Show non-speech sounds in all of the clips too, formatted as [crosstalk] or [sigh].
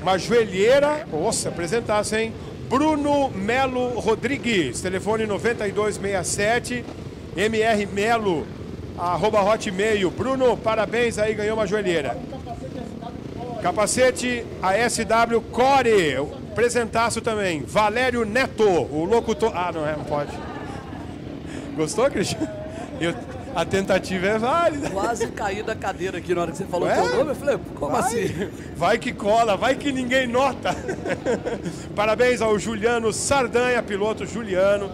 Uma joelheira, nossa, apresentasse, hein? Bruno Melo Rodrigues, telefone 9267 MR Melo, arroba hotmail. Bruno, parabéns aí, ganhou uma joelheira. Capacete ASW Core, apresentaço também. Valério Neto, o locutor. Ah, não é, não pode. Gostou, Cristian? Eu, a tentativa é válida. Quase caí da cadeira aqui na hora que você falou o É? seu nome. Eu falei, como Vai, assim? vai que cola, vai que ninguém nota. [laughs] Parabéns ao Juliano Sardanha, piloto Juliano.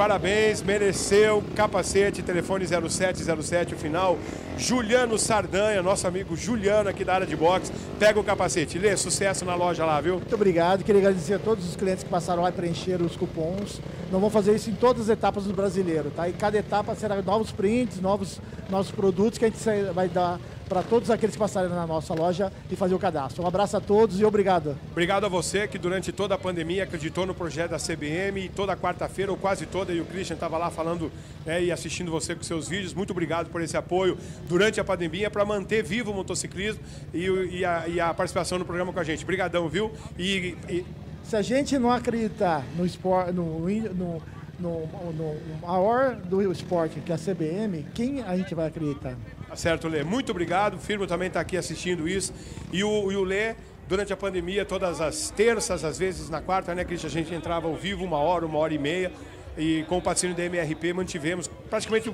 Parabéns, mereceu. Capacete, telefone 0707, o final. Juliano Sardanha, nosso amigo Juliano aqui da área de boxe. Pega o capacete. Lê, sucesso na loja lá, viu? Muito obrigado. Queria agradecer a todos os clientes que passaram lá e preencheram os cupons. Nós vamos fazer isso em todas as etapas do brasileiro, tá? E cada etapa será novos prints, novos, novos produtos que a gente vai dar para todos aqueles que passarem na nossa loja e fazer o cadastro. Um abraço a todos e obrigado. Obrigado a você que durante toda a pandemia acreditou no projeto da CBM e toda quarta-feira, ou quase toda, e o Christian estava lá falando né, e assistindo você com seus vídeos. Muito obrigado por esse apoio durante a pandemia para manter vivo o motociclismo e, e a, e a participação no programa com a gente. Obrigadão, viu? E, e- Se a gente não acreditar no esporte, no, no, no, no maior do esporte, que é a CBM, quem a gente vai acreditar? Tá certo, Lê. Muito obrigado. O Firmo também está aqui assistindo isso. E o, e o Lê, durante a pandemia, todas as terças, às vezes na quarta, né, Cristian? A gente entrava ao vivo uma hora, uma hora e meia. E com o patrocínio da MRP mantivemos praticamente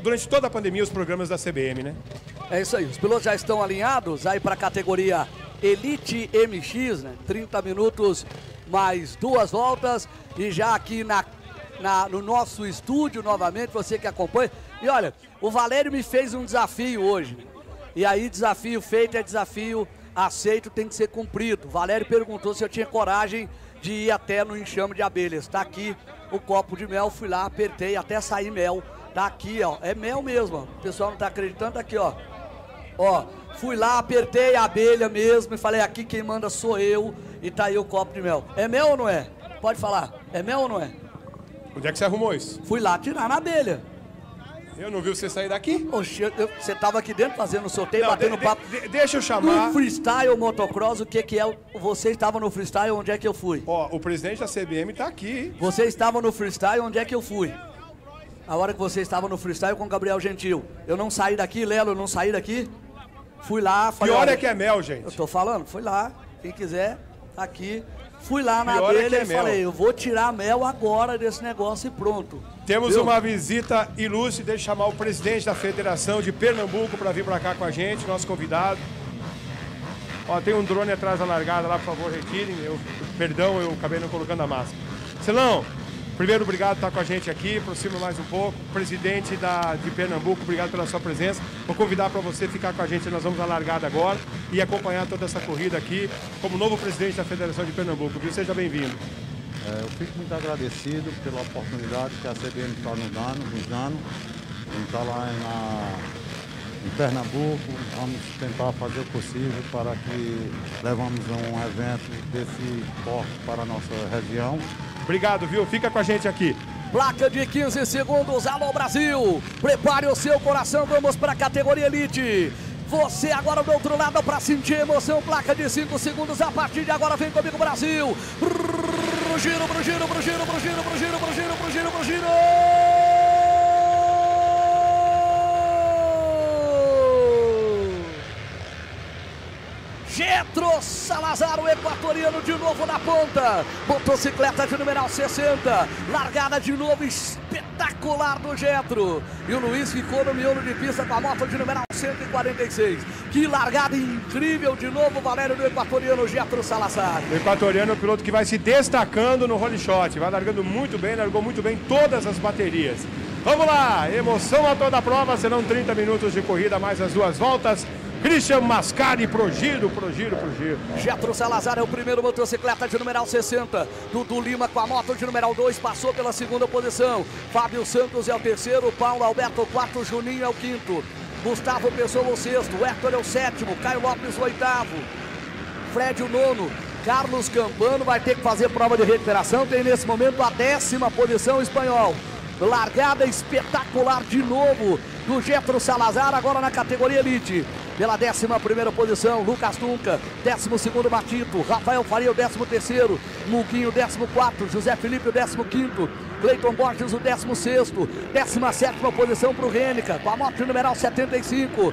durante toda a pandemia os programas da CBM, né? É isso aí, os pilotos já estão alinhados aí para a categoria Elite MX, né? 30 minutos mais duas voltas e já aqui na, na- no nosso estúdio novamente, você que acompanha. E olha, o Valério me fez um desafio hoje. E aí, desafio feito é desafio aceito, tem que ser cumprido. O Valério perguntou se eu tinha coragem de ir até no enxame de abelhas. Está aqui o copo de mel, fui lá, apertei até sair mel. Tá aqui, ó. É mel mesmo. ó. O pessoal não tá acreditando, tá aqui, ó. Ó, fui lá, apertei a abelha mesmo e falei, aqui quem manda sou eu. E tá aí o copo de mel. É mel ou não é? Pode falar. É mel ou não é? Onde é que você arrumou isso? Fui lá tirar na abelha. Eu não vi você sair daqui. Eu- eu- você tava aqui dentro fazendo o sorteio, Não, batendo de- papo. de- de- deixa eu No chamar. freestyle motocross, o que que é? Você estava no freestyle, onde é que eu fui? Ó, o presidente da CBM está aqui. Você estava no freestyle, onde é que eu fui? A hora que você estava no freestyle com o Gabriel Gentil. Eu não saí daqui, Lelo, eu não saí daqui. Fui lá, falei. Pior olha, é que é mel, Eu gente. tô falando, fui lá. Quem quiser, tá aqui. Fui lá na Pior é abelha que é e mel. falei, eu vou tirar mel agora desse negócio e pronto. Temos Viu? uma visita ilustre, deixa eu chamar o presidente da Federação de Pernambuco para vir para cá com a gente, nosso convidado. Ó, tem um drone atrás da largada lá, por favor, retirem. Eu, perdão, eu acabei não colocando a máscara. Celão, primeiro, obrigado por estar com a gente aqui, aproxima mais um pouco. Presidente da, de Pernambuco, obrigado pela sua presença. Vou convidar para você ficar com a gente, nós vamos à largada agora e acompanhar toda essa corrida aqui como novo presidente da Federação de Pernambuco, viu? Seja bem-vindo. É, eu fico muito agradecido pela oportunidade que a CBM está nos dando. A gente está lá na, em Pernambuco, vamos tentar fazer o possível para que levamos um evento desse porte para a nossa região. Obrigado, viu? Fica com a gente aqui. Placa de 15 segundos, alô Brasil! Prepare o seu coração, vamos para a categoria Elite. Você agora do outro lado para sentir emoção, placa de 5 segundos. A partir de agora vem comigo, Brasil! Pro giro, pro giro, pro giro, pro giro, pro giro, pro giro, pro giro, pro giro! Getro Salazar, o equatoriano de novo na ponta. Motocicleta de numeral 60. Largada de novo espetacular do Getro. E o Luiz ficou no miolo de pista com a moto de numeral 146. Que largada incrível de novo, Valério do equatoriano Getro Salazar. O equatoriano é o piloto que vai se destacando no role shot, vai largando muito bem, largou muito bem todas as baterias. Vamos lá, emoção a toda a prova, serão 30 minutos de corrida, mais as duas voltas. Christian Mascari pro giro, pro giro, pro giro. Getro Salazar é o primeiro motocicleta de numeral 60. Dudu Lima com a moto de numeral 2 passou pela segunda posição. Fábio Santos é o terceiro, Paulo Alberto o quarto, Juninho é o quinto. Gustavo Pessoa o sexto, Héctor é o sétimo, Caio Lopes o oitavo. Fred o nono, Carlos Campano vai ter que fazer prova de recuperação, tem nesse momento a décima posição espanhol. Largada espetacular de novo do Getro Salazar, agora na categoria Elite. Pela 11 posição, Lucas Dunca. 12 Matito. Rafael Faria, o 13. Muguinho, 14. José Felipe, o 15. Cleiton Borges, o 16. 17 posição para o Rênica, com a moto numeral 75.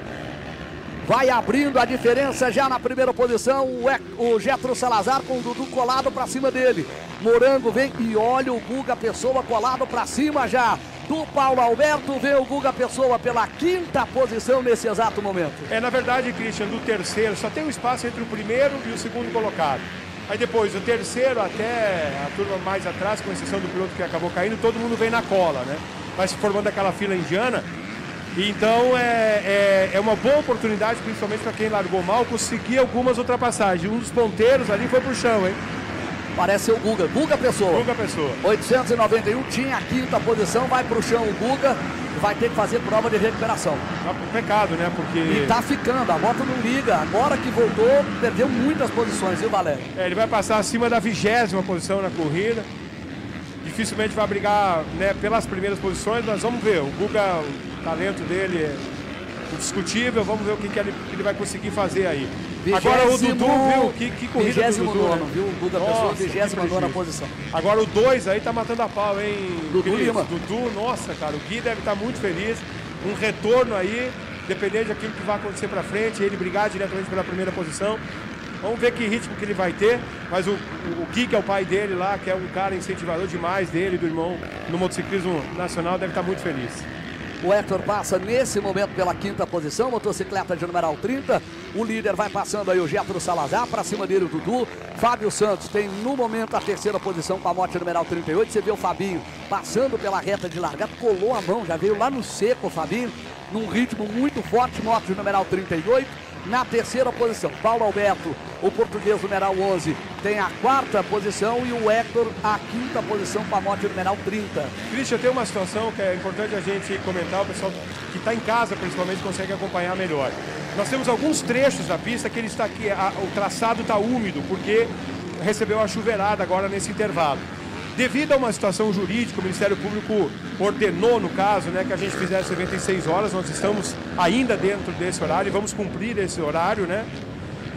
Vai abrindo a diferença já na primeira posição. O, o Getro Salazar com o Dudu colado para cima dele. Morango vem e olha o Guga Pessoa colado para cima já. Do Paulo Alberto vem o Guga Pessoa pela quinta posição nesse exato momento. É, na verdade, Christian, do terceiro, só tem um espaço entre o primeiro e o segundo colocado. Aí depois, o terceiro até a turma mais atrás, com exceção do piloto que acabou caindo, todo mundo vem na cola, né? Vai se formando aquela fila indiana. Então é, é, é, uma boa oportunidade, principalmente para quem largou mal, conseguir algumas ultrapassagens. Um dos ponteiros ali foi pro chão, hein? Parece o Guga. Guga Pessoa. Guga Pessoa. 891 tinha a quinta posição, vai pro chão o Guga vai ter que fazer prova de recuperação. É um pecado, né? Porque. E tá ficando, a moto não liga. Agora que voltou, perdeu muitas posições, viu, Valério? É, ele vai passar acima da vigésima posição na corrida dificilmente vai brigar né, pelas primeiras posições, mas vamos ver. O Guga, o talento dele é indiscutível, vamos ver o que, que ele vai conseguir fazer aí. Agora o Dudu, viu? Que, que corrida do Dudu, nono, né? viu? O Guga Pessoa, vigésima nona posição. Agora o 2 aí tá matando a pau, hein? Dudu Lima. Dudu, nossa, cara, o Gui deve estar tá muito feliz. Um retorno aí, dependendo daquilo que vai acontecer para frente, ele brigar diretamente pela primeira posição. Vamos ver que ritmo que ele vai ter. Mas o, o, Gui, que é o pai dele lá, que é um cara incentivador demais dele, do irmão no motociclismo nacional, deve estar muito feliz. O Hector passa nesse momento pela quinta posição, motocicleta de numeral 30. O líder vai passando aí o Getro Salazar, para cima dele o Dudu. Fábio Santos tem no momento a terceira posição com a moto numeral 38. Você vê o Fabinho passando pela reta de largada, colou a mão, já veio lá no seco o Fabinho, num ritmo muito forte, moto de numeral 38 na terceira posição. Paulo Alberto, o português numeral 11, tem a quarta posição e o Hector a quinta posição com a moto numeral 30. Christian, tem uma situação que é importante a gente comentar, o pessoal que está em casa principalmente consegue acompanhar melhor. Nós temos alguns trechos da pista que ele está aqui, a, o traçado está úmido, porque recebeu a chuveirada agora nesse intervalo. Devido a uma situação jurídica, o Ministério Público ordenou, no caso, né, que a gente fizesse 96 horas. Nós estamos ainda dentro desse horário e vamos cumprir esse horário, né?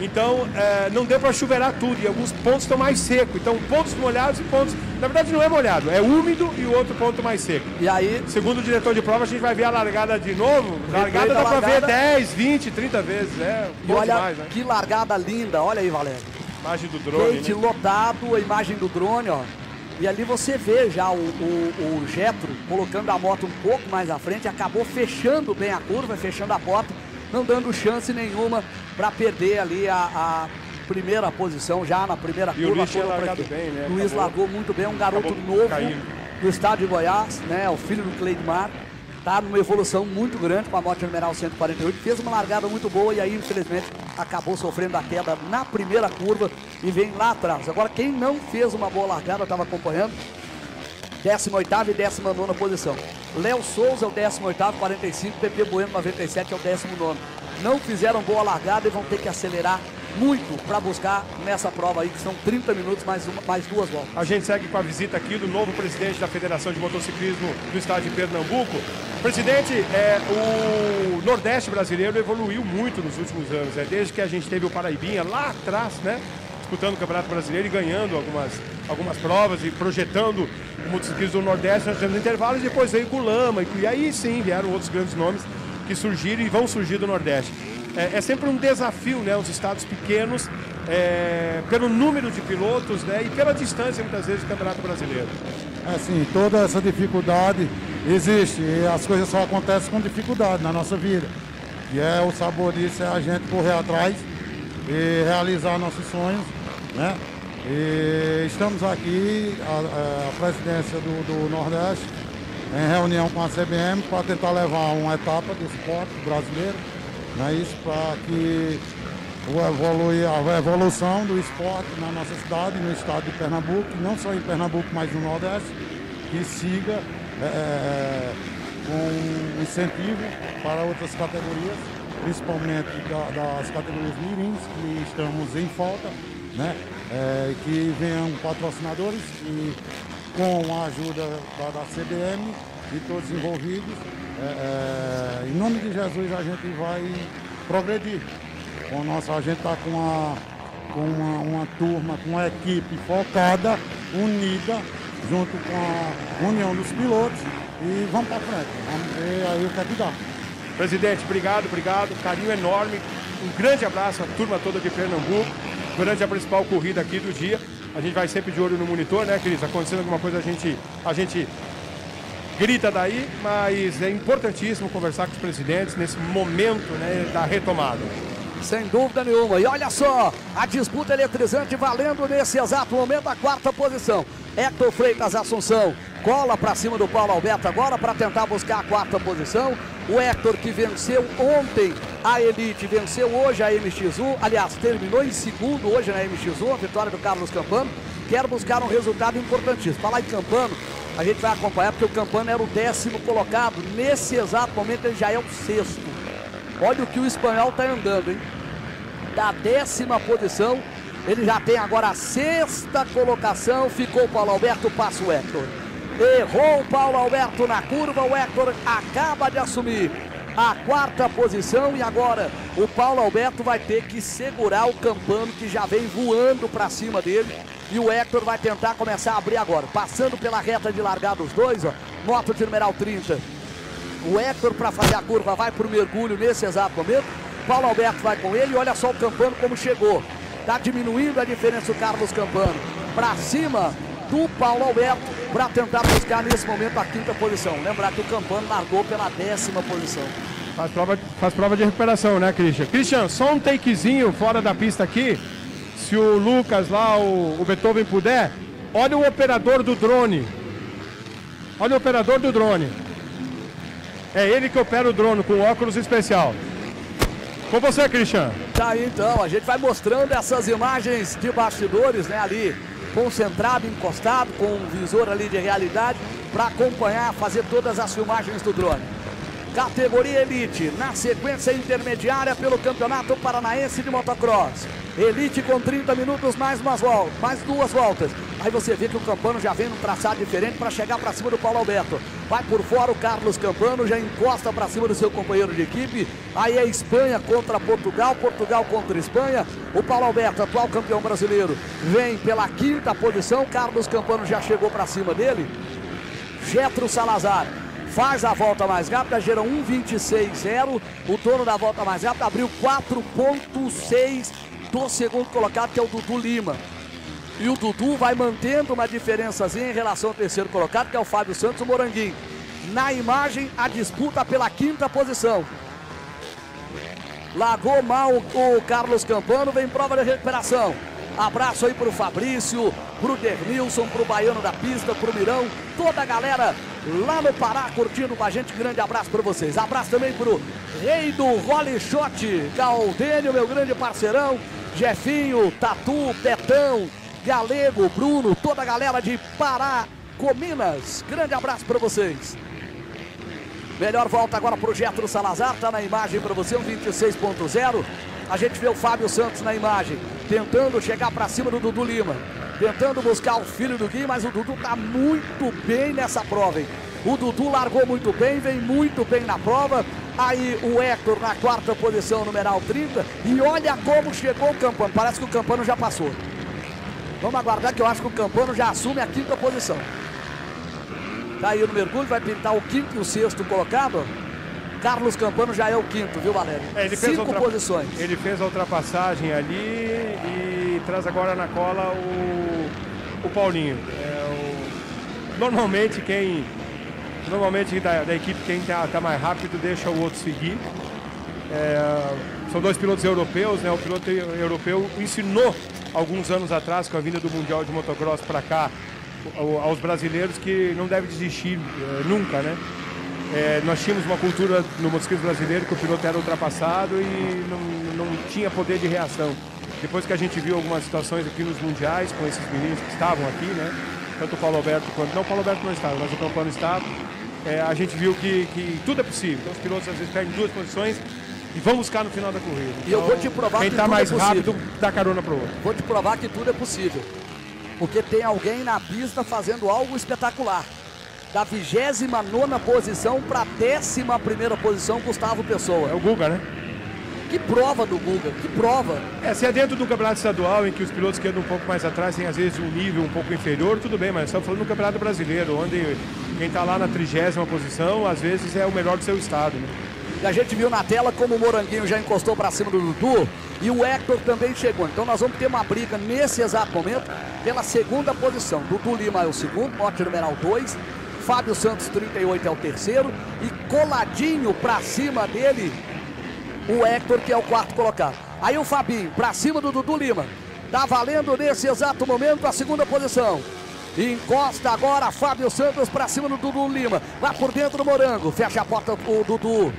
Então, é, não deu para chuveirar tudo e alguns pontos estão mais secos. Então, pontos molhados e pontos. Na verdade, não é molhado, é úmido e o outro ponto mais seco. E aí. Segundo o diretor de prova, a gente vai ver a largada de novo. Largada dá para ver 10, 20, 30 vezes. É, e olha né? que largada linda. Olha aí, Valério. Imagem do drone. Gate né? lotado, a imagem do drone, ó. E ali você vê já o, o, o Getro colocando a moto um pouco mais à frente, acabou fechando bem a curva, fechando a moto, não dando chance nenhuma para perder ali a, a, primeira posição já na primeira e curva. O Luiz tinha largado bem, né? Luiz acabou, largou muito bem, um garoto novo caindo. do estado de Goiás, né? O filho do Cleidmar está numa evolução muito grande com a moto numeral 148, fez uma largada muito boa e aí, infelizmente, acabou sofrendo a queda na primeira curva e vem lá atrás. Agora, quem não fez uma boa largada, estava acompanhando, 18 e 19 posição. Léo Souza é o 18, 45, PP Bueno 97 é o 19. Não fizeram boa largada e vão ter que acelerar muito para buscar nessa prova aí, que são 30 minutos mais, uma, mais duas voltas. A gente segue com a visita aqui do novo presidente da Federação de Motociclismo do estado de Pernambuco. Presidente, é, o Nordeste brasileiro evoluiu muito nos últimos anos, é, desde que a gente teve o Paraibinha lá atrás, né? Disputando o Campeonato Brasileiro e ganhando algumas, algumas provas e projetando o motociclismo do Nordeste, nós tivemos intervalos e depois veio com Lama, e aí sim vieram outros grandes nomes que surgiram e vão surgir do Nordeste é, é, sempre um desafio, né? Os estados pequenos, é, pelo número de pilotos, né? E pela distância, muitas vezes, do Campeonato Brasileiro. Assim, toda essa dificuldade existe e as coisas só acontecem com dificuldade na nossa vida. E é o sabor disso é a gente correr atrás e realizar nossos sonhos, né? E estamos aqui, a, a presidência do, do Nordeste, em reunião com a CBM para tentar levar uma etapa do esporte brasileiro é Isso para que evolui, a evolução do esporte na nossa cidade, no estado de Pernambuco, não só em Pernambuco, mas no Nordeste, que siga é, é com incentivo para outras categorias, principalmente da, das categorias mirins, que estamos em falta, né? É, que venham patrocinadores e com a ajuda da, da CBM e todos envolvidos, é, é, em nome de Jesus a gente vai progredir. Nossa, a gente está com, uma, com uma, uma turma, com uma equipe focada, unida, junto com a união dos pilotos e vamos para frente. Vamos ver aí o que é que dá. Presidente, obrigado, obrigado. Carinho enorme. Um grande abraço à turma toda de Pernambuco durante a principal corrida aqui do dia. A gente vai sempre de olho no monitor, né, Cris? Acontecendo alguma coisa, a gente, a gente grita daí, mas é importantíssimo conversar com os presidentes nesse momento né, da retomada. Sem dúvida nenhuma. E olha só, a disputa eletrizante valendo nesse exato momento a quarta posição. Hector Freitas Assunção cola para cima do Paulo Alberto agora para tentar buscar a quarta posição. O Hector que venceu ontem a Elite, venceu hoje a MX1, aliás, terminou em segundo hoje na MX1, a vitória do Carlos Campano. Quer buscar um resultado importantíssimo. Falar em Campano, a gente vai acompanhar porque o Campano era o décimo colocado. Nesse exato momento ele já é o sexto. Olha o que o espanhol está andando, hein? Da décima posição, ele já tem agora a sexta colocação. Ficou o Paulo Alberto, passa o Hector. Errou o Paulo Alberto na curva, o Hector acaba de assumir a quarta posição e agora o Paulo Alberto vai ter que segurar o Campano que já vem voando para cima dele e o Hector vai tentar começar a abrir agora, passando pela reta de largada os dois, ó, moto de numeral 30. O Hector para fazer a curva vai para o mergulho nesse exato momento. Paulo Alberto vai com ele e olha só o Campano como chegou. Está diminuindo a diferença o Carlos Campano para cima do Paulo Alberto para tentar buscar nesse momento a quinta posição. Lembrar que o Campano largou pela décima posição. Faz prova, faz prova de recuperação, né, Christian? Christian, só um takezinho fora da pista aqui. Se o Lucas lá, o, o Beethoven puder, olha o operador do drone. Olha o operador do drone. É ele que opera o drone com óculos especial. Com você, Christian. Tá aí então, a gente vai mostrando essas imagens de bastidores, né, ali concentrado, encostado, com um visor ali de realidade, para acompanhar, fazer todas as filmagens do drone. Categoria Elite, na sequência intermediária pelo Campeonato Paranaense de Motocross. Elite com 30 minutos, mais, umas voltas, mais duas voltas. Aí você vê que o Campano já vem num traçado diferente para chegar para cima do Paulo Alberto. Vai por fora o Carlos Campano, já encosta para cima do seu companheiro de equipe. Aí é Espanha contra Portugal, Portugal contra Espanha. O Paulo Alberto, atual campeão brasileiro, vem pela quinta posição. Carlos Campano já chegou para cima dele. Getro Salazar faz a volta mais rápida, gera 1,26,0. O dono da volta mais rápida abriu 4,6 do segundo colocado, que é o Dudu Lima. E o Dudu vai mantendo uma diferençazinha em relação ao terceiro colocado, que é o Fábio Santos, Moranguinho. Na imagem, a disputa pela quinta posição. Largou mal o Carlos Campano, vem prova de recuperação. Abraço aí pro Fabrício, pro Denilson, pro Baiano da Pista, pro Mirão, toda a galera lá no Pará curtindo com a gente. Grande abraço para vocês. Abraço também pro rei do Role Shot, Galdênio, meu grande parceirão, Jefinho, Tatu, Betão, Galego, Bruno, toda a galera de Pará, Cominas. Grande abraço para vocês. Melhor volta agora pro Getro Salazar, tá na imagem para você, um 26.0. A gente vê o Fábio Santos na imagem, tentando chegar para cima do Dudu Lima, tentando buscar o filho do Gui, mas o Dudu tá muito bem nessa prova, hein? O Dudu largou muito bem, vem muito bem na prova. Aí o Hector na quarta posição, numeral 30. E olha como chegou o Campano. Parece que o Campano já passou. Vamos aguardar que eu acho que o Campano já assume a quinta posição. Tá aí no mergulho, vai pintar o quinto e o sexto colocado. Carlos Campano já é o quinto, viu, Valério? É, Cinco ultra... posições. Ele fez a ultrapassagem ali e traz agora na cola o, o Paulinho. É, o... Normalmente quem. Normalmente da, da equipe quem tá, tá, mais rápido deixa o outro seguir. É, são dois pilotos europeus, né? O piloto europeu ensinou alguns anos atrás, com a vinda do Mundial de Motocross para cá, aos brasileiros que não deve desistir é, nunca, né? É, nós tínhamos uma cultura no motociclismo brasileiro que o piloto era ultrapassado e não, não tinha poder de reação. Depois que a gente viu algumas situações aqui nos mundiais com esses meninos que estavam aqui, né? Tanto o Paulo Alberto quanto. Não, o Paulo Alberto não estava, mas o Campano estava. É, a gente viu que, que tudo é possível. Então os pilotos às vezes perdem duas posições e vão buscar no final da corrida. Então, e eu vou te provar quem que está tudo mais é rápido dá carona pro outro. Vou te provar que tudo é possível. Porque tem alguém na pista fazendo algo espetacular. Da 29 posição para a 11 posição, Gustavo Pessoa. É o Guga, né? Que prova do Guga, que prova. É, se é dentro do campeonato estadual, em que os pilotos que andam um pouco mais atrás têm às vezes um nível um pouco inferior, tudo bem, mas estamos falando do campeonato brasileiro, onde quem está lá na trigésima posição, às vezes é o melhor do seu estado. Né? E a gente viu na tela como o Moranguinho já encostou para cima do Dudu e o Hector também chegou. Então nós vamos ter uma briga nesse exato momento pela segunda posição. Dudu Lima é o segundo, mote numeral 2. Fábio Santos 38 é o terceiro e coladinho para cima dele o Hector que é o quarto colocado. Aí o Fabinho para cima do Dudu Lima. Tá valendo nesse exato momento a segunda posição. Encosta agora Fábio Santos para cima do Dudu Lima. Vai por dentro do Morango. Fecha a porta o Dudu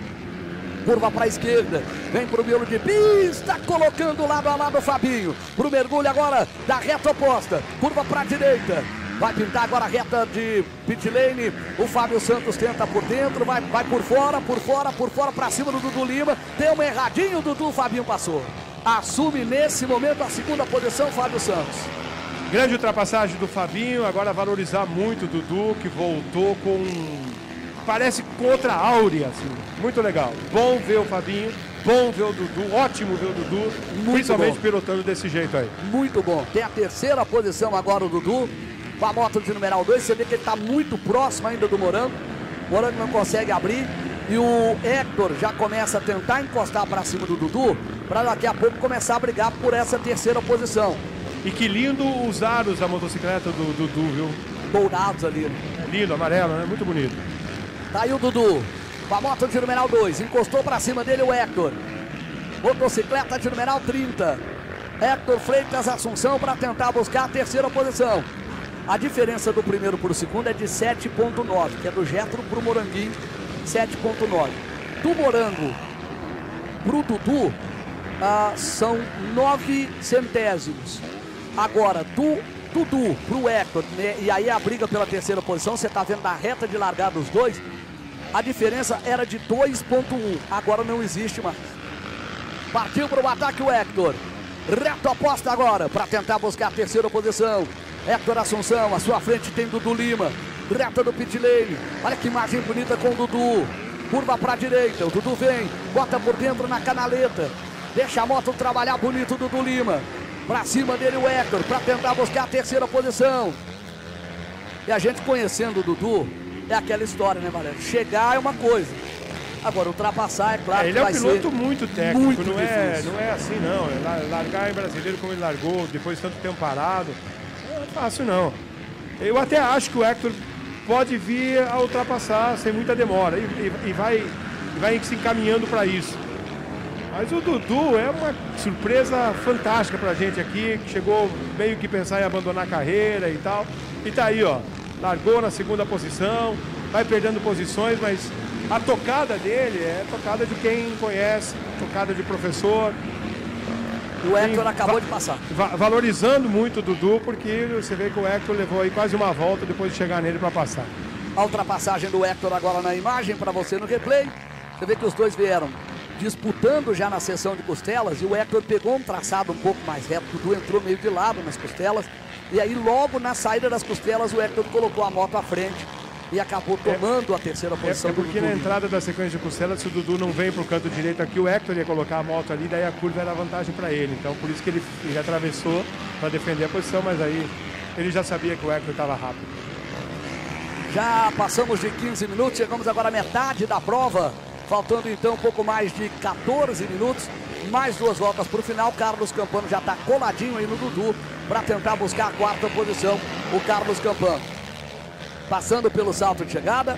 curva para a esquerda, vem para o miolo de pista, colocando lado a lado o Fabinho, para o mergulho agora da reta oposta, curva para a direita, vai pintar agora a reta de pit lane, o Fábio Santos tenta por dentro, vai, vai por fora, por fora, por fora, para cima do Dudu Lima, deu uma erradinha, o Dudu, o Fabinho passou. Assume nesse momento a segunda posição, Fábio Santos. Grande ultrapassagem do Fabinho, agora valorizar muito o Dudu, que voltou com parece contra a áurea, assim. Muito legal. Bom ver o Fabinho, bom ver o Dudu, ótimo ver o Dudu, Muito principalmente bom. pilotando desse jeito aí. Muito bom. Tem a terceira posição agora o Dudu, com a moto de numeral 2. Você vê que ele está muito próximo ainda do Morango. O Morango não consegue abrir. E o Hector já começa a tentar encostar para cima do Dudu, para daqui a pouco começar a brigar por essa terceira posição. E que lindo os aros da motocicleta do Dudu, viu? Dourados ali. Lindo, amarelo, né? Muito bonito. Tá aí o Dudu. Com a moto de numeral 2. Encostou para cima dele o Hector. Motocicleta de numeral 30. Hector Freitas Assunção para tentar buscar a terceira posição. A diferença do primeiro para o segundo é de 7.9, que é do Getro para o Moranguinho, 7.9. Do Morango para o Dudu, ah, são 9 centésimos. Agora, do Dudu para o Hector, né, e aí a briga pela terceira posição, você está vendo na reta de largada dos dois, a diferença era de 2.1, agora não existe mais. Partiu para o ataque o Hector. Reto aposta agora para tentar buscar a terceira posição. Hector Assunção, à sua frente tem Dudu Lima. Reta do pit lane. Olha que imagem bonita com o Dudu. Curva para a direita. O Dudu vem, bota por dentro na canaleta. Deixa a moto trabalhar bonito Dudu Lima. Para cima dele o Hector para tentar buscar a terceira posição. E a gente conhecendo o Dudu, é aquela história, né, Valério? Chegar é uma coisa. Agora, ultrapassar, é claro é, ele é um piloto muito técnico, muito não, é, não é assim não. É largar em brasileiro como ele largou, depois de tanto tempo parado, é fácil não. Eu até acho que o Hector pode vir a ultrapassar sem muita demora e, e, e vai, vai se encaminhando para isso. Mas o Dudu é uma surpresa fantástica pra gente aqui, que chegou meio que pensar em abandonar a carreira e tal. E tá aí, ó, largou na segunda posição, vai perdendo posições, mas a tocada dele é tocada de quem conhece, tocada de professor. O Hector acabou de passar. Va valorizando muito o Dudu, porque você vê que o Hector levou aí quase uma volta depois de chegar nele para passar. A ultrapassagem do Hector agora na imagem para você no replay. Você vê que os dois vieram disputando já na seção de costelas e o Hector pegou um traçado um pouco mais reto. O Dudu entrou meio de lado nas costelas e aí, logo na saída das costelas, o Hector colocou a moto à frente e acabou tomando é, a terceira posição. É, é porque na entrada da sequência de costelas, se o Dudu não vem para o canto direito aqui, o Hector ia colocar a moto ali, daí a curva era vantagem para ele. Então, por isso que ele, ele atravessou para defender a posição, mas aí ele já sabia que o Hector estava rápido. Já passamos de 15 minutos, chegamos agora à metade da prova. Faltando então um pouco mais de 14 minutos. Mais duas voltas para o final. Carlos Campano já está coladinho aí no Dudu para tentar buscar a quarta posição. O Carlos Campano. Passando pelo salto de chegada.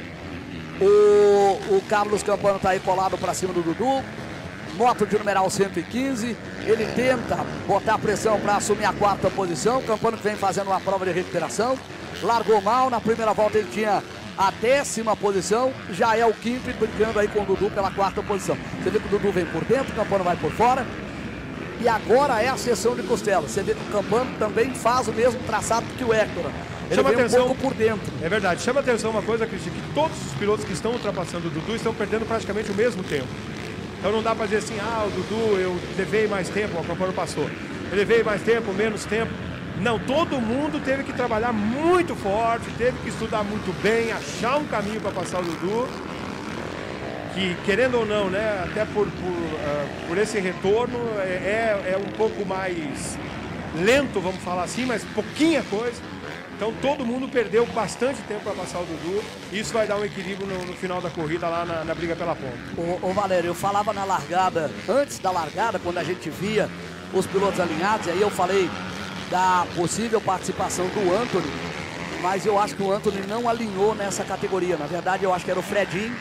O, o Carlos Campano está aí colado para cima do Dudu. Moto de numeral 115. Ele tenta botar pressão para assumir a quarta posição. Campano que vem fazendo uma prova de recuperação. Largou mal. Na primeira volta ele tinha a décima posição, já é o quinto e brincando aí com o Dudu pela quarta posição. Você vê que o Dudu vem por dentro, o Campano vai por fora. E agora é a sessão de costela. Você vê que o Campano também faz o mesmo traçado que o Hector. Chama atenção, um pouco por dentro. É verdade. Chama atenção uma coisa, Cristian, que todos os pilotos que estão ultrapassando o Dudu estão perdendo praticamente o mesmo tempo. Então não dá para dizer assim, ah, o Dudu, eu levei mais tempo, o Campano passou. Eu levei mais tempo, menos tempo. Não, todo mundo teve que trabalhar muito forte, teve que estudar muito bem, achar um caminho para passar o Dudu. que, querendo ou não, né, até por, por, uh, por esse retorno, é, é, é um pouco mais lento, vamos falar assim, mas pouquinha coisa. Então todo mundo perdeu bastante tempo para passar o Dudu. Isso vai dar um equilíbrio no, no final da corrida lá na, na briga pela ponta. Ô, ô, Valério, eu falava na largada, antes da largada, quando a gente via os pilotos alinhados, aí eu falei da possível participação do Anthony, mas eu acho que o Anthony não alinhou nessa categoria. Na verdade, eu acho que era o Fredinho,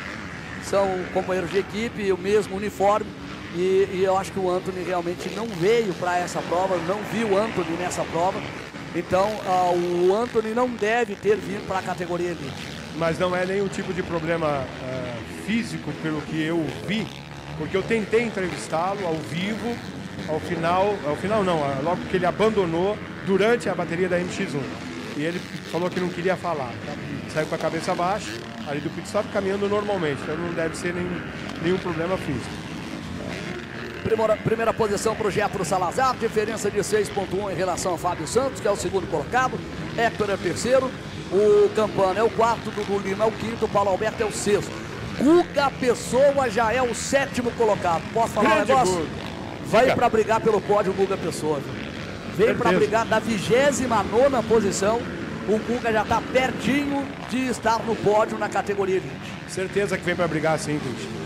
são companheiros de equipe, o mesmo uniforme. E, e eu acho que o Anthony realmente não veio para essa prova, não viu o Anthony nessa prova. Então, uh, o Anthony não deve ter vindo para a categoria elite. Mas não é nenhum tipo de problema uh, físico, pelo que eu vi, porque eu tentei entrevistá-lo ao vivo, ao final, ao final não, uh, logo que ele abandonou durante a bateria da MX1. E ele falou que não queria falar, tá? saiu com a cabeça baixa, ali do pit stop caminhando normalmente, então não deve ser nenhum, nenhum problema físico. Primeira, primeira posição para o Getro Salazar, diferença de 6.1 em relação ao Fábio Santos, que é o segundo colocado. Héctor é o terceiro, o Campana é o quarto, Dudu Lima é o quinto, o Paulo Alberto é o sexto. Guga Pessoa já é o sétimo colocado. Posso falar Grande um negócio? Guga. Vai para brigar pelo pódio o Guga Pessoa. Vem para brigar da 29 posição. O Guga já está pertinho de estar no pódio na categoria 20. Certeza que vem para brigar sim, Cristian.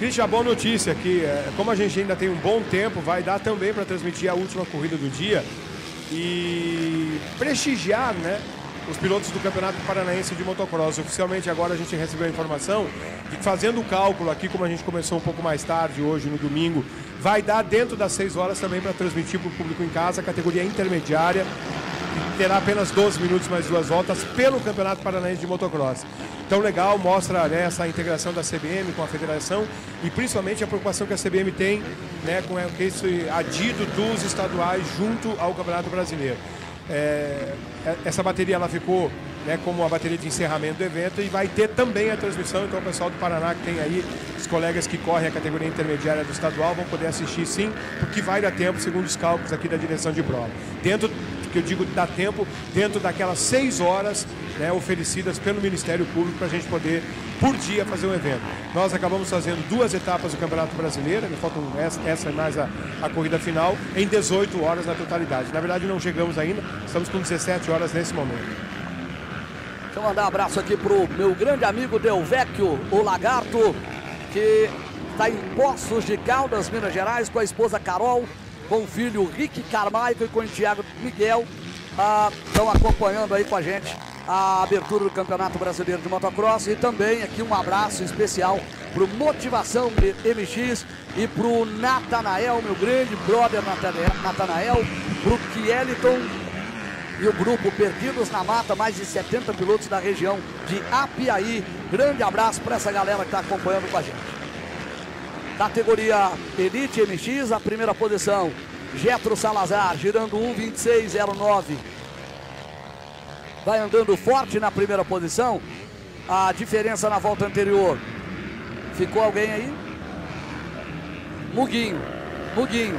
Cristian, boa notícia que, é, como a gente ainda tem um bom tempo, vai dar também para transmitir a última corrida do dia e prestigiar, né? Os pilotos do Campeonato Paranaense de Motocross. Oficialmente agora a gente recebeu a informação de que fazendo o cálculo aqui, como a gente começou um pouco mais tarde, hoje no domingo, vai dar dentro das 6 horas também para transmitir para o público em casa, a categoria intermediária, terá apenas 12 minutos mais duas voltas pelo Campeonato Paranaense de Motocross tão legal, mostra né, essa integração da CBM com a federação e principalmente a preocupação que a CBM tem né, com esse adido dos estaduais junto ao Campeonato Brasileiro. É, é, essa bateria ela ficou né, como a bateria de encerramento do evento e vai ter também a transmissão, então o pessoal do Paraná que tem aí, os colegas que correm a categoria intermediária do estadual vão poder assistir sim, porque vai dar tempo, segundo os cálculos aqui da direção de prova. Dentro que eu digo dá tempo, dentro daquelas seis horas né, oferecidas pelo Ministério Público para a gente poder, por dia, fazer um evento. Nós acabamos fazendo duas etapas do Campeonato Brasileiro, me faltam essa, essa mais a, a corrida final, em 18 horas na totalidade. Na verdade, não chegamos ainda, estamos com 17 horas nesse momento. Deixa eu mandar um abraço aqui pro meu grande amigo Del Vecchio, o Lagarto, que está em Poços de Caldas, Minas Gerais, com a esposa Carol com o filho Rick Carmichael e com o Thiago Miguel. Estão ah, acompanhando aí com a gente a abertura do Campeonato Brasileiro de Motocross e também aqui um abraço especial para o Motivação MX e para o Natanael, meu grande brother Natanael, para o Kieliton e o grupo Perdidos na Mata, mais de 70 pilotos da região de Apiaí. Grande abraço para essa galera que está acompanhando com a gente. Categoria Elite MX, a primeira posição. Getro Salazar, girando 1,26,09. Vai andando forte na primeira posição. A diferença na volta anterior. Ficou alguém aí? Muguinho. Muguinho.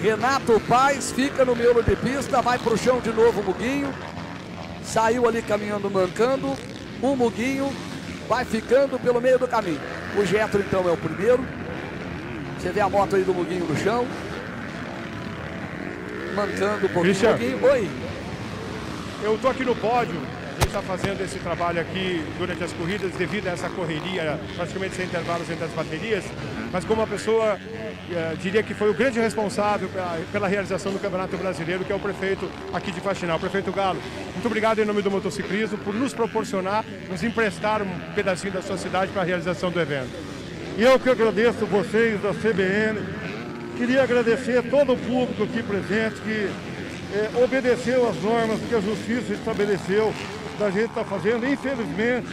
Renato Paz fica no miolo de pista, vai para o chão de novo Muguinho. Saiu ali caminhando, mancando. O Muguinho vai ficando pelo meio do caminho. O Getro então é o primeiro. Você vê a moto aí do Muguinho no chão. Mancando um pouquinho. Muguinho. Oi. Eu tô aqui no pódio. A gente está fazendo esse trabalho aqui durante as corridas devido a essa correria, praticamente sem intervalos entre as baterias. Mas como uma pessoa eh, diria que foi o grande responsável pela, pela, realização do Campeonato Brasileiro, que é o prefeito aqui de Faxinal, o prefeito Galo. Muito obrigado em nome do motociclismo por nos proporcionar, nos emprestar um pedacinho da sua cidade para a realização do evento. E eu que agradeço vocês da CBN. Queria agradecer todo o público aqui presente que é, obedeceu as normas que a justiça estabeleceu da gente estar tá fazendo. Infelizmente,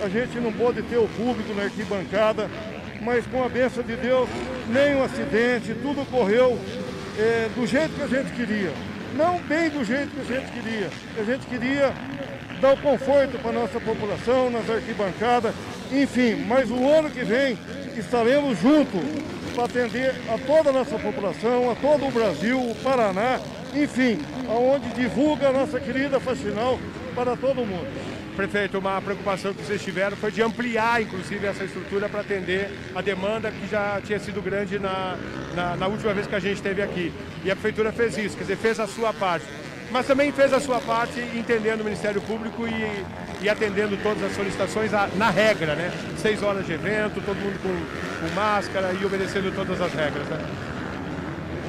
a gente não pôde ter o público na arquibancada, mas com a benção de Deus, nenhum acidente, tudo correu é, do jeito que a gente queria. Não bem do jeito que a gente queria. A gente queria dar o conforto para a nossa população, nas arquibancadas, enfim, mas o ano que vem estaremos juntos para atender a toda a nossa população, a todo o Brasil, o Paraná, enfim, aonde divulga a nossa querida Faxinal para todo mundo. Prefeito, uma preocupação que vocês tiveram foi de ampliar, inclusive, essa estrutura para atender a demanda que já tinha sido grande na, na, na, última vez que a gente esteve aqui. E a Prefeitura fez isso, quer dizer, fez a sua parte. Mas também fez a sua parte entendendo o Ministério Público e, e atendendo todas as solicitações a, na regra, né? Seis horas de evento, todo mundo com, com máscara e obedecendo todas as regras, né?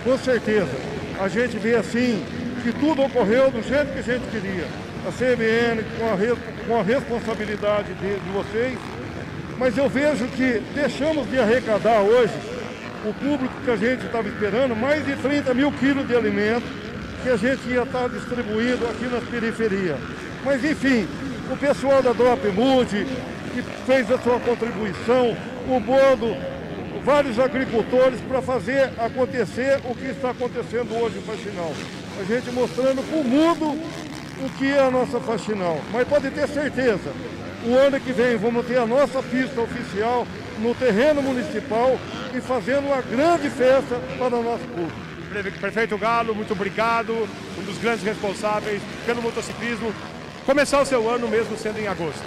Com certeza. A gente vê assim que tudo ocorreu do jeito que a gente queria. A CBN com a, com a responsabilidade de, de vocês, mas eu vejo que deixamos de arrecadar hoje o público que a gente estava esperando, mais de 30 mil quilos de alimento que a gente ia estar distribuindo aqui nas periferias. Mas enfim, o pessoal da Drop que fez a sua contribuição, o Bodo, vários agricultores para fazer acontecer o que está acontecendo hoje no Faxinal. A gente mostrando para o mundo o que é a nossa Faxinal. Mas pode ter certeza, o ano que vem vamos ter a nossa pista oficial no terreno municipal e fazendo uma grande festa para o nosso público. Prefeito Galo, muito obrigado, um dos grandes responsáveis pelo motociclismo. Começar o seu ano mesmo sendo em agosto.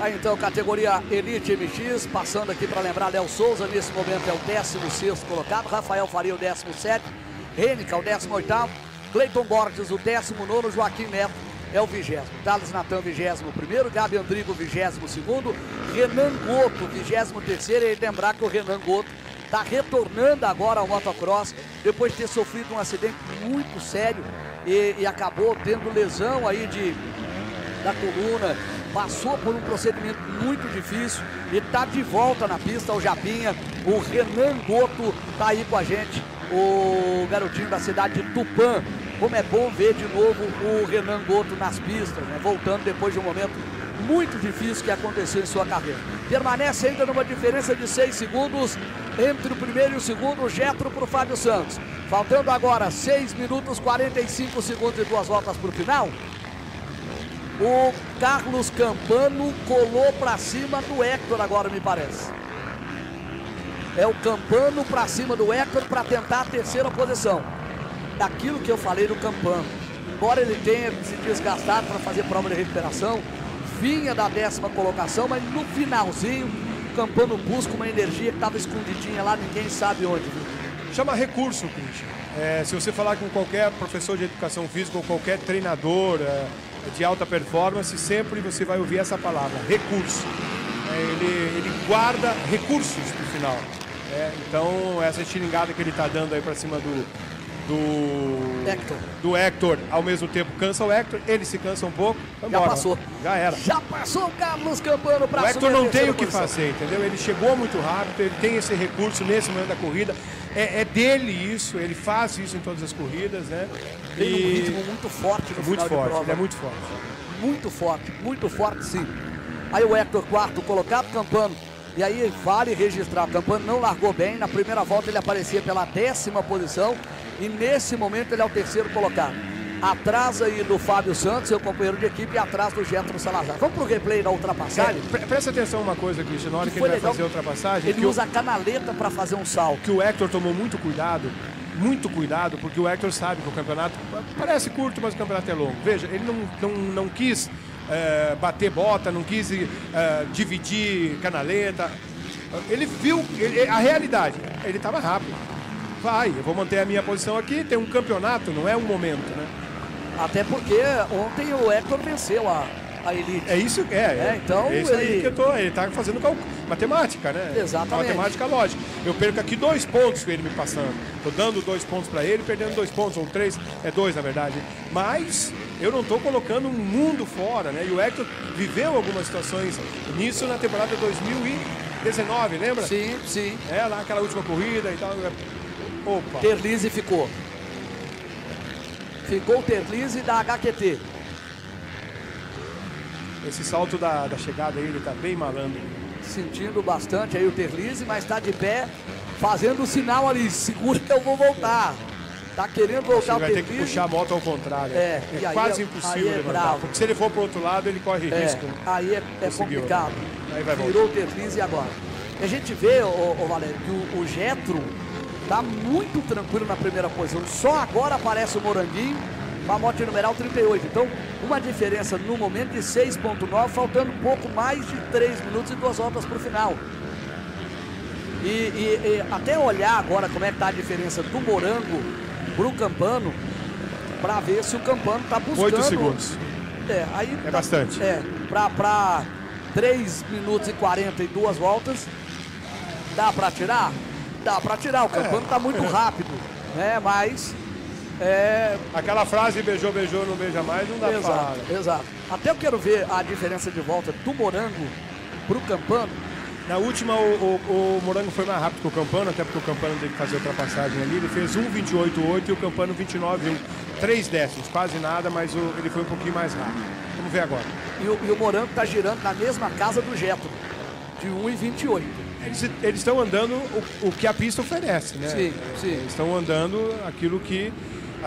Aí então, categoria Elite MX, passando aqui para lembrar, Léo Souza, nesse momento é o 16 colocado, Rafael Faria o 17, Rênica o 18, Cleiton Borges o 19, Joaquim Neto é o 20. Thales Natan, 21. Gabi Andrigo, 22. Renan Goto, 23. E lembrar que o Renan Goto está retornando agora ao motocross, depois de ter sofrido um acidente muito sério e, e acabou tendo lesão aí de, da coluna, passou por um procedimento muito difícil e está de volta na pista o Japinha. O Renan Goto está aí com a gente, o garotinho da cidade de Tupã. Como é bom ver de novo o Renan Goto nas pistas, né? voltando depois de um momento muito difícil que aconteceu em sua carreira. Permanece ainda numa diferença de 6 segundos entre o primeiro e o segundo, Getro para o Fábio Santos. Faltando agora 6 minutos 45 segundos e duas voltas para o final. O Carlos Campano colou para cima do Hector agora, me parece. É o Campano para cima do Hector para tentar a terceira posição. Daquilo que eu falei do Campano. Embora ele tenha se desgastado para fazer prova de recuperação, vinha da décima colocação, mas no finalzinho, o Campano busca uma energia que estava escondidinha lá, ninguém sabe onde. Chama recurso, Christian. É, se você falar com qualquer professor de educação física ou qualquer treinador, é, de alta performance, sempre você vai ouvir essa palavra, recurso. É, ele, ele guarda recursos no final. É, então, essa xiringada que ele está dando aí para cima do, do Hector. do Hector, ao mesmo tempo cansa o Hector, ele se cansa um pouco, já passou. Já era. Já passou o Carlos Campano para O Hector não tem o que fazer, entendeu? Ele chegou muito rápido, ele tem esse recurso nesse momento da corrida. É, é dele isso, ele faz isso em todas as corridas, né? Tem e... um ritmo muito forte no muito final forte, de prova. É muito forte. Muito forte, muito forte sim. Aí o Hector quarto colocado, Campano. E aí vale registrar, o Campano não largou bem. Na primeira volta ele aparecia pela décima posição e nesse momento ele é o terceiro colocado. Atrás aí do Fábio Santos, seu companheiro de equipe, e atrás do Getro Salazar. Vamos pro replay da ultrapassagem? É, presta atenção uma coisa, Cristian, na hora que, que ele vai fazer a ultrapassagem. Ele usa o... a canaleta para fazer um salto. Que o Hector tomou muito cuidado, muito cuidado, porque o Hector sabe que o campeonato parece curto, mas o campeonato é longo. Veja, ele não, não, não quis é, bater bota, não quis é, dividir canaleta. Ele viu ele, a realidade, ele estava rápido vai, eu vou manter a minha posição aqui, tem um campeonato, não é um momento, né? Até porque ontem o Hector venceu a, a Elite. É isso que é, é. é então é isso ele... aí que eu tô, ele tá fazendo matemática, né? Exatamente. Matemática lógica. Eu perco aqui dois pontos com ele me passando. Tô dando dois pontos para ele, perdendo dois pontos, ou três, é dois na verdade. Mas eu não tô colocando um mundo fora, né? E o Hector viveu algumas situações nisso na temporada 2019, lembra? Sim, sim. É, lá aquela última corrida e tal. Opa. Terlise ficou. Ficou o Terlise da HQT. Esse salto da, da chegada aí, ele tá bem malandro. Sentindo bastante aí o Terlise, mas está de pé, fazendo o sinal ali, segura que eu vou voltar. Tá querendo voltar o vai ter que puxar a moto ao contrário. É, é quase é, impossível é levantar. Bravo. Porque se ele for pro outro lado, ele corre é, risco. Aí é, é complicado. Aí vai Virou voltar. o Terlise agora. E a gente vê, ô, ô Valério, que o, o Getro Tá muito tranquilo na primeira posição. Só agora aparece o Moranguinho Mamote numeral 38. Então, uma diferença no momento de 6.9, faltando pouco mais de 3 minutos e duas voltas para o final. E, e- e até olhar agora como é que tá a diferença do Morango pro Campano, para ver se o Campano tá buscando... 8 segundos. É, aí É bastante. É, pra 3 minutos e 42 voltas, dá pra tirar? Dá pra tirar, o Campano tá muito rápido, né? Mas, é, Aquela frase beijou, beijou, não beija mais, não dá pra falar. exato, exato. Até eu quero ver a diferença de volta do Morango pro Campano. Na última, o, o- o Morango foi mais rápido que o Campano, até porque o Campano teve que fazer ultrapassagem ali. Ele fez 1,28,8 e o Campano 29,1. 3 décimos, quase nada, mas o- ele foi um pouquinho mais rápido. Vamos ver agora. E o, e o Morango tá girando na mesma casa do Getro, de 1,28. Eles estão andando o, o que a pista oferece, né? Sim, sim. Eles estão andando aquilo que.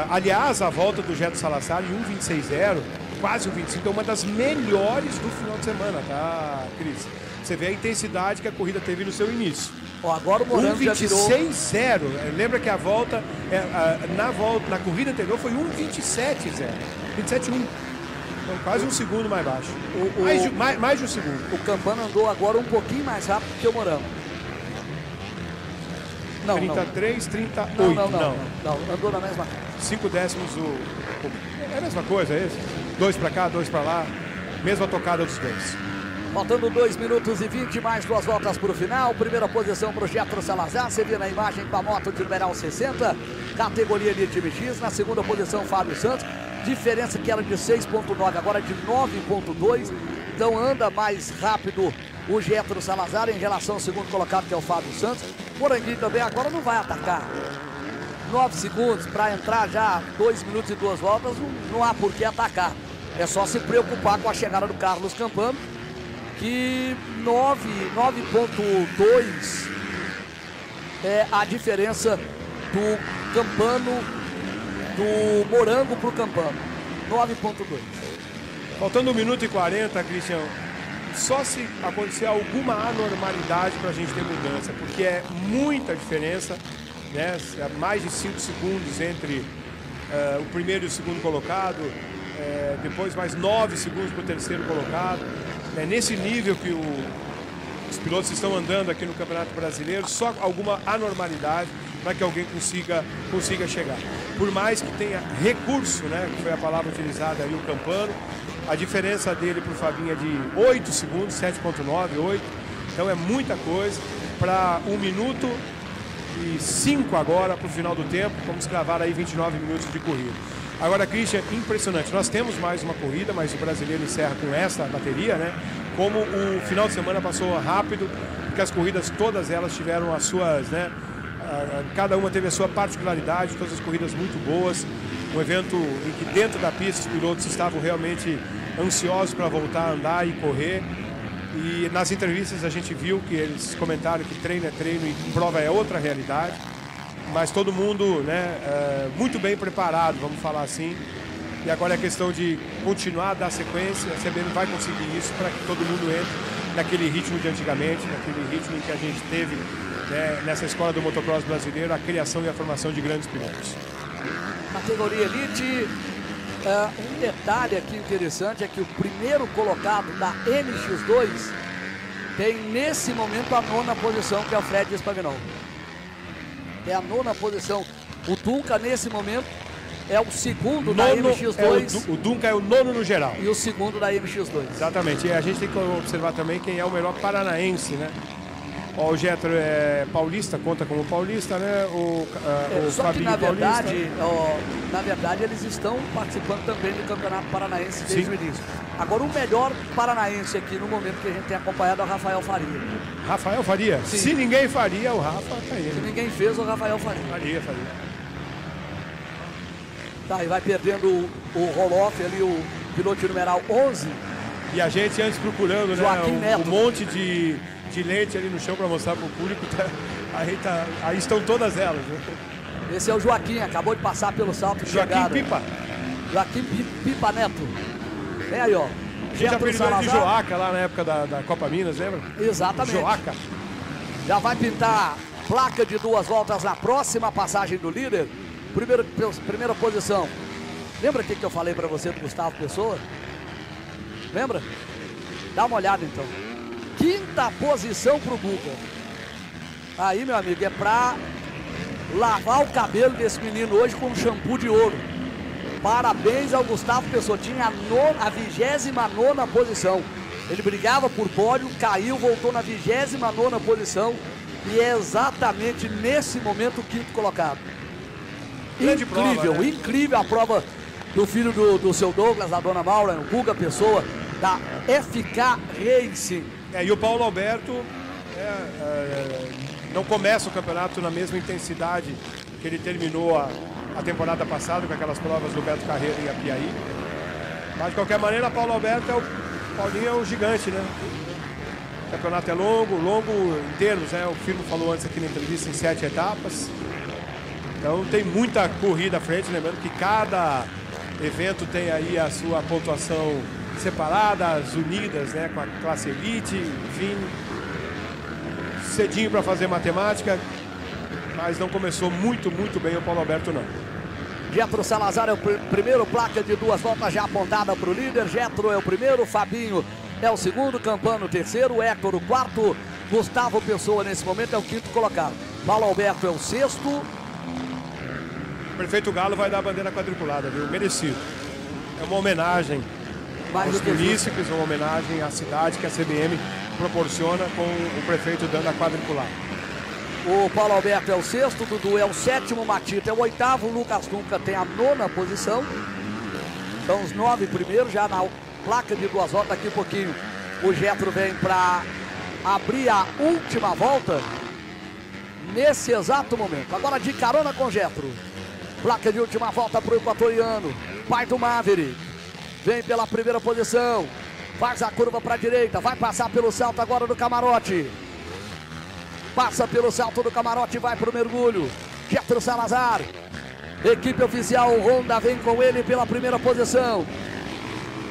Aliás, a volta do Jeto Salazar em 1,26,0, quase 1,25, é uma das melhores do final de semana, tá, Cris? Você vê a intensidade que a corrida teve no seu início. Ó, agora o Morango já virou... 1,26,0. É, Lembra que a volta, é, na volta, na corrida anterior foi 1,27,0. 27,1. Então, quase um segundo mais baixo. O- o- Mais, de, mais, mais de um segundo. O Campano andou agora um pouquinho mais rápido que o Morango. Não, não. 33, 38. Não, não, não, não, não, andou na mesma. 5 décimos o, É a mesma coisa, é esse? Dois pra cá, dois pra lá. Mesma tocada dos dois. Faltando 2 minutos e 20, mais duas voltas para o final. Primeira posição para o Getro Salazar. Você vê na imagem com a moto de numeral 60, categoria Elite MX. Na segunda posição, Fábio Santos. Diferença que era de 6,9, agora de 9,2. Então anda mais rápido o Getro Salazar em relação ao segundo colocado, que é o Fábio Santos. Moranguinho também agora não vai atacar. 9 segundos para entrar já 2 minutos e duas voltas, não, não há por que atacar. É só se preocupar com a chegada do Carlos Campano, que 9, 9.2 é a diferença do Campano, do Morango para o Campano. 9.2. Faltando 1 minuto e 40, Cristian, só se acontecer alguma anormalidade para a gente ter mudança, porque é muita diferença, né? É mais de 5 segundos entre eh, o primeiro e o segundo colocado, eh, depois mais 9 segundos para o terceiro colocado. É nesse nível que o, os pilotos estão andando aqui no Campeonato Brasileiro, só alguma anormalidade para que alguém consiga, consiga chegar. Por mais que tenha recurso, né, que foi a palavra utilizada aí, o Campano, a diferença dele para o Fabinho é de 8 segundos, 7.9, 8. Então é muita coisa para 1 minuto e 5 agora para o final do tempo. Vamos cravar aí 29 minutos de corrida. Agora, Christian, impressionante. Nós temos mais uma corrida, mas o brasileiro encerra com essa bateria, né? Como o final de semana passou rápido, porque as corridas, todas elas tiveram as suas, né? Cada uma teve a sua particularidade, todas as corridas muito boas. Um evento em que dentro da pista os pilotos estavam realmente ansiosos para voltar a andar e correr. E nas entrevistas a gente viu que eles comentaram que treino é treino e prova é outra realidade. Mas todo mundo né, é, muito bem preparado, vamos falar assim. E agora é questão de continuar a dar sequência. A CBN vai conseguir isso para que todo mundo entre naquele ritmo de antigamente, naquele ritmo que a gente teve né, nessa escola do motocross brasileiro a criação e a formação de grandes pilotos. Categoria Elite. É, um detalhe aqui interessante é que o primeiro colocado da MX2 tem nesse momento a nona posição, que é o Fred Espagnol. É a nona posição. O Dunca, nesse momento, é o segundo da Nono é o, MX2 o Dunca é o nono no geral. e o segundo da MX2. Exatamente. E a gente tem que observar também quem é o melhor paranaense, né? Ó, o Getro é paulista, conta como paulista, né? O, ah, É, o só que Fabinho na paulista. verdade, ó, na verdade eles estão participando também do Campeonato Paranaense desde Sim. o início. Agora o melhor paranaense aqui no momento que a gente tem acompanhado é o Rafael Faria. Rafael Faria. Sim. Se ninguém faria, o Rafa tá Se ele. ninguém fez, o Rafael Faria. Faria, faria. Tá, e vai perdendo o, o roll-off ali, o piloto numeral 11. E a gente antes procurando, né? Joaquim o- Neto. Um monte de, de lente ali no chão para mostrar pro público. tá? aí, tá, aí estão todas elas. Né? Esse é o Joaquim, acabou de passar pelo salto de Joaquim chegada. Pipa. Joaquim Pi- Pipa Neto. Vem aí, ó. A gente apelidou ele de. Joaca lá na época da, da Copa Minas, lembra? Exatamente. Joaca. Já vai pintar placa de duas voltas na próxima passagem do líder. Primeiro, primeira posição, Lembra o que, que eu falei para você do Gustavo Pessoa? Lembra? Dá uma olhada então. Quinta posição pro Guga. Aí, meu amigo, é pra lavar o cabelo desse menino hoje com um shampoo de ouro. Parabéns ao Gustavo Pessoa. Tinha a, nona, a 29 posição. Ele brigava por pódio, caiu, voltou na 29 posição. E é exatamente nesse momento o quinto colocado. Grande incrível, prova, né? incrível a prova do filho do, do seu Douglas, da dona Maura, o Guga Pessoa, da FK Racing. É, e o Paulo Alberto é, é, não começa o campeonato na mesma intensidade que ele terminou a, a temporada passada com aquelas provas do Beto Carreiro e Apiaí. Mas de qualquer maneira, Paulo Alberto é o Paulinho é um gigante, né? O campeonato é longo, longo em termos, né? O Firmo falou antes aqui na entrevista em sete etapas. Então tem muita corrida à frente, lembrando que cada evento tem aí a sua pontuação separada, as unidas, né, com a classe elite, enfim. Cedinho para fazer matemática, mas não começou muito, muito bem o Paulo Alberto não. Getro Salazar é o pr primeiro, placa de duas voltas já apontada para o líder. Getro é o primeiro, Fabinho é o segundo, Campano o terceiro, Héctor o quarto, Gustavo Pessoa nesse momento é o quinto colocado. Paulo Alberto é o sexto, O prefeito Galo vai dar a bandeira quadriculada, viu? Merecido. É uma homenagem aos do justo. munícipes, uma homenagem à cidade que a CBM proporciona com o prefeito dando a quadriculada. O Paulo Alberto é o sexto, Dudu é o sétimo, Matita é o oitavo, o Lucas Nunca tem a nona posição. Então os nove primeiros, já na placa de duas voltas, daqui a pouquinho o Getro vem para abrir a última volta nesse exato momento. Agora de carona com o Getro. Placa de última volta para o equatoriano, pai do Maverick. Vem pela primeira posição, faz a curva para a direita, vai passar pelo salto agora do camarote. Passa pelo salto do camarote, vai para o mergulho. Getro Salazar. Equipe oficial Honda vem com ele pela primeira posição.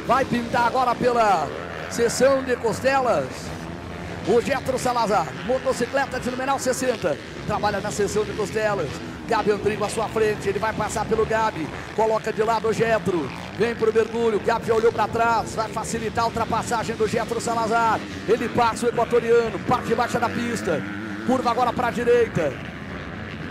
Vai pintar agora pela seção de costelas. O Getro Salazar, motocicleta de numeral 60. Trabalha na seção de costelas. Gabi Andrigo à sua frente, ele vai passar pelo Gabi. Coloca de lado o Getro. Vem pro mergulho. Gabi já olhou para trás. Vai facilitar a ultrapassagem do Getro Salazar. Ele passa o equatoriano, parte baixa da pista. Curva agora para a direita.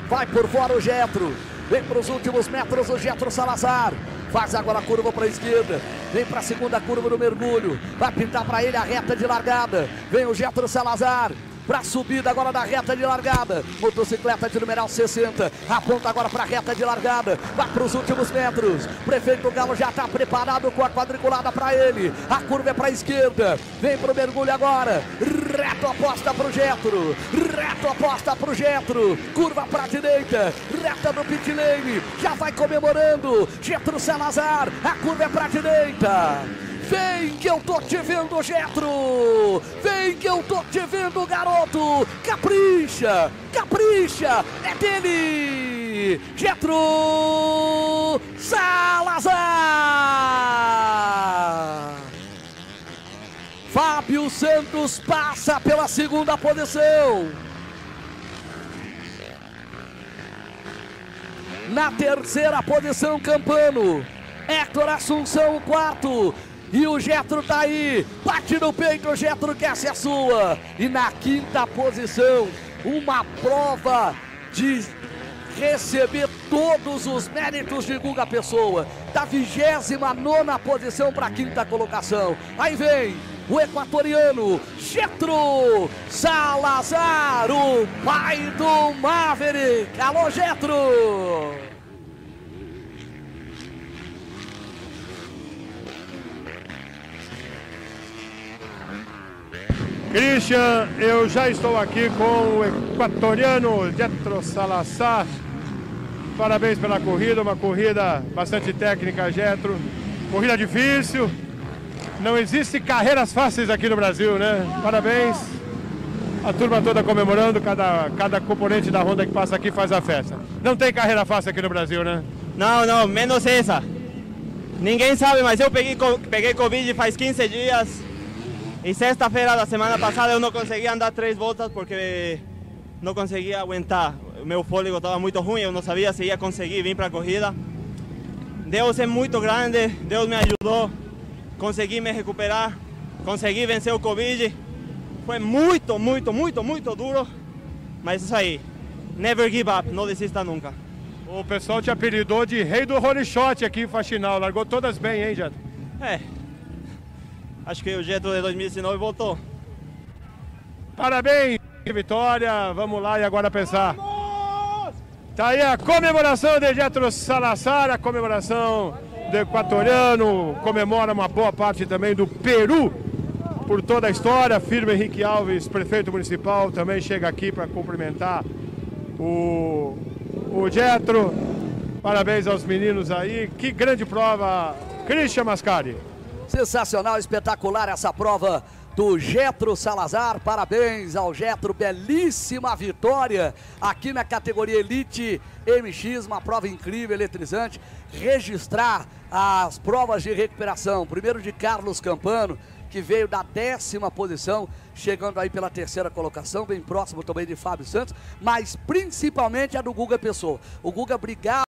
Vai por fora o Getro. Vem para os últimos metros o Getro Salazar. Faz agora a curva para a esquerda. Vem para a segunda curva do mergulho. Vai pintar para ele a reta de largada. Vem o Getro Salazar. Para a subida agora da reta de largada. Motocicleta de numeral 60. Aponta agora para a reta de largada. Vai para os últimos metros. Prefeito Galo já está preparado com a quadriculada para ele. A curva é para a esquerda. Vem para o mergulho agora. Reto aposta para o Getro. Reto aposta para o Getro. Curva para a direita. Reta do pit lane. Já vai comemorando. Getro Salazar. A curva é para a direita. Vem que eu tô te vendo, Getro! Vem que eu tô te vendo, garoto! Capricha! Capricha! É dele! Getro Salazar! Fábio Santos passa pela segunda posição. Na terceira posição, Campano. Héctor Assunção, quarto. E o Getro tá aí. Bate no peito, o Getro quer ser sua. E na quinta posição, uma prova de receber todos os méritos de Guga Pessoa. Da 29 posição para a quinta colocação. Aí vem o equatoriano Getro Salazar, o pai do Maverick. Alô, Getro! Christian, eu já estou aqui com o equatoriano Getro Salazar. Parabéns pela corrida, uma corrida bastante técnica, Getro. Corrida difícil. Não existe carreiras fáceis aqui no Brasil, né? Parabéns. A turma toda comemorando, cada, cada componente da Honda que passa aqui faz a festa. Não tem carreira fácil aqui no Brasil, né? Não, não, menos essa. Ninguém sabe, mas eu peguei, peguei Covid faz 15 dias. E sexta-feira da semana passada eu não consegui andar três voltas porque não conseguia aguentar. O meu fôlego estava muito ruim, eu não sabia se ia conseguir vir para a corrida. Deus é muito grande, Deus me ajudou, consegui me recuperar, consegui vencer o Covid. Foi muito, muito, muito, muito duro, mas isso aí. Never give up, não desista nunca. O pessoal te apelidou de rei do role shot aqui em Faxinal. Largou todas bem, hein, Jetro? É. Acho que o Jetro de 2019 voltou. Parabéns, vitória. Vamos lá e agora pensar. Tá aí a comemoração de Jetro Salazar, a comemoração do equatoriano. Comemora uma boa parte também do Peru por toda a história. Firme Henrique Alves, prefeito municipal, também chega aqui para cumprimentar o, o Jetro. Parabéns aos meninos aí. Que grande prova, Christian Mascari. Sensacional, espetacular essa prova do Getro Salazar. Parabéns ao Getro, belíssima vitória aqui na categoria Elite MX, uma prova incrível, eletrizante. Registrar as provas de recuperação, primeiro de Carlos Campano, que veio da décima posição, chegando aí pela terceira colocação, bem próximo também de Fábio Santos, mas principalmente a do Guga Pessoa. O Guga brigava